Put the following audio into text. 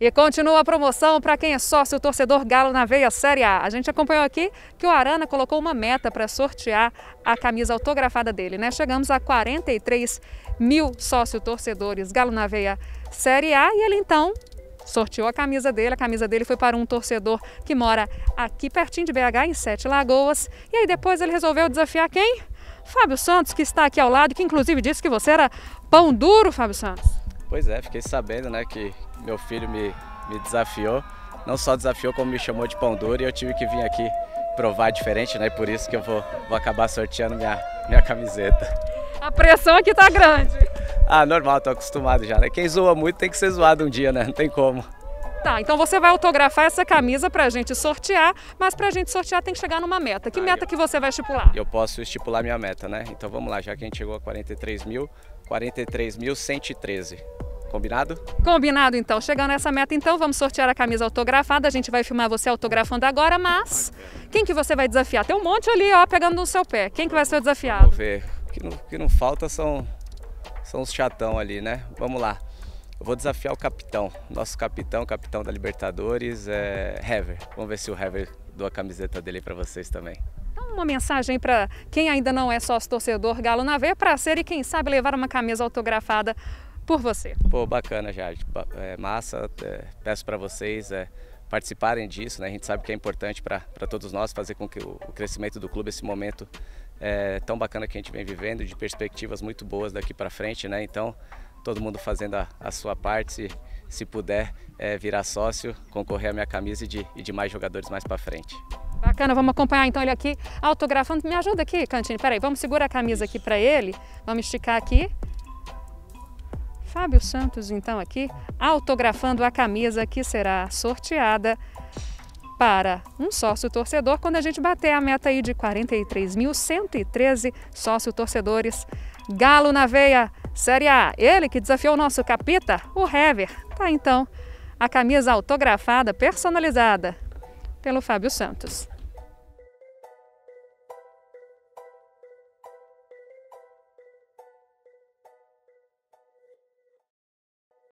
E continua a promoção para quem é sócio torcedor Galo na Veia Série A. A gente acompanhou aqui que o Arana colocou uma meta para sortear a camisa autografada dele, né? Chegamos a 43 mil sócio torcedores Galo na Veia Série A e ele então sorteou a camisa dele. A camisa dele foi para um torcedor que mora aqui pertinho de BH, em Sete Lagoas. E aí depois ele resolveu desafiar quem? Fábio Santos, que está aqui ao lado, que inclusive disse que você era pão duro, Fábio Santos. Pois é, fiquei sabendo, né, que meu filho me, me desafiou. Não só desafiou, como me chamou de pão duro e eu tive que vir aqui provar diferente, né? Por isso que eu vou, vou acabar sorteando minha, minha camiseta. A pressão aqui tá grande. Ah, normal, tô acostumado já, né? Quem zoa muito tem que ser zoado um dia, né? Não tem como. Tá, então você vai autografar essa camisa pra gente sortear, mas pra gente sortear tem que chegar numa meta. Que ah, meta eu, que você vai estipular? Eu posso estipular minha meta, né? Então vamos lá, já que a gente chegou a 43 mil, 43.113. Combinado? Combinado, então. Chegando nessa meta, então, vamos sortear a camisa autografada. A gente vai filmar você autografando agora, mas quem que você vai desafiar? Tem um monte ali, ó, pegando no seu pé. Quem que vai ser o desafiado? Vamos ver. O que não, o que não falta são, são os chatão ali, né? Vamos lá. Eu vou desafiar o capitão, nosso capitão, capitão da Libertadores, é Hever. Vamos ver se o Hever dou a camiseta dele para vocês também. Então, uma mensagem para quem ainda não é sócio torcedor Galo na Veia para ser e quem sabe levar uma camisa autografada por você. Pô, bacana, Jade. É, massa. É, peço para vocês é, participarem disso. Né? A gente sabe que é importante para todos nós fazer com que o, o crescimento do clube, esse momento é, tão bacana que a gente vem vivendo, de perspectivas muito boas daqui para frente. Né? Então, todo mundo fazendo a, a sua parte, se, se puder é, virar sócio, concorrer à minha camisa e de, e de mais jogadores mais para frente. Bacana, vamos acompanhar então ele aqui autografando. Me ajuda aqui, Cantini. Peraí, vamos segurar a camisa aqui para ele. Vamos esticar aqui. Fábio Santos, então, aqui, autografando a camisa que será sorteada para um sócio torcedor quando a gente bater a meta aí de 43.113 sócio torcedores. Galo na veia, Série A. Ele que desafiou o nosso capita, o Hever. Tá então a camisa autografada, personalizada pelo Fábio Santos.